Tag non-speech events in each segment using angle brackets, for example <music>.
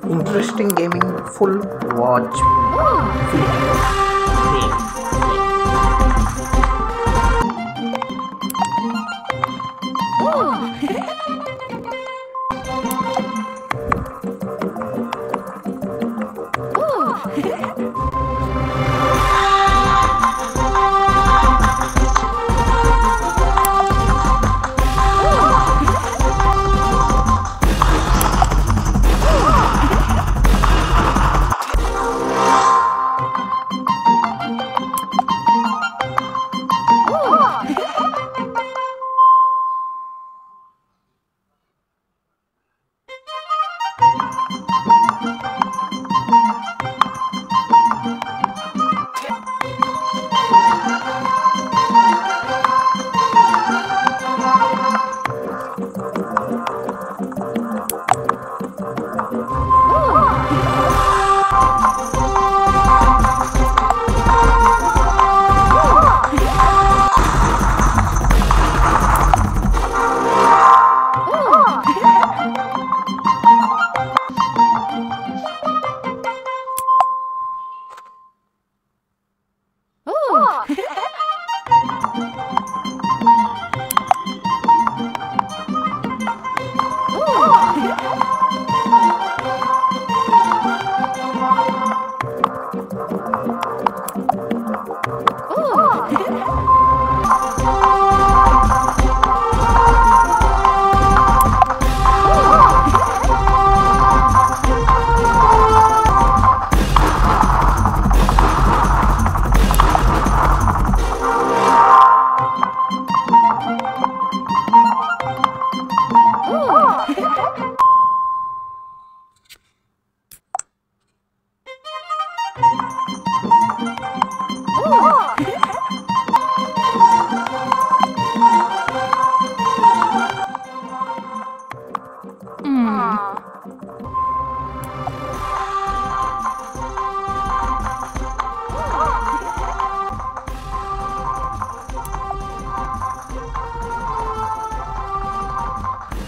Interesting gaming full watch video. Oh. <laughs> stop. <laughs>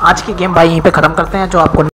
आज की game भाई यहीं पे ख़त्म करते हैं जो आपको